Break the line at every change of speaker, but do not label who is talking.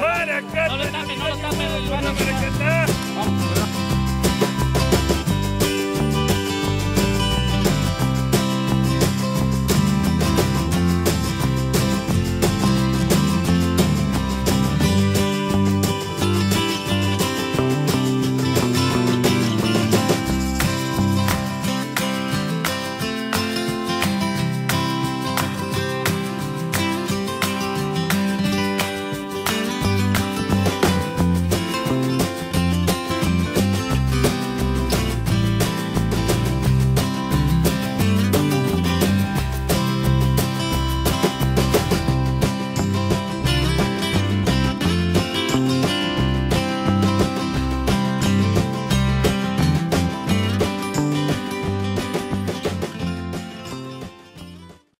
Maracata.
No lo no lo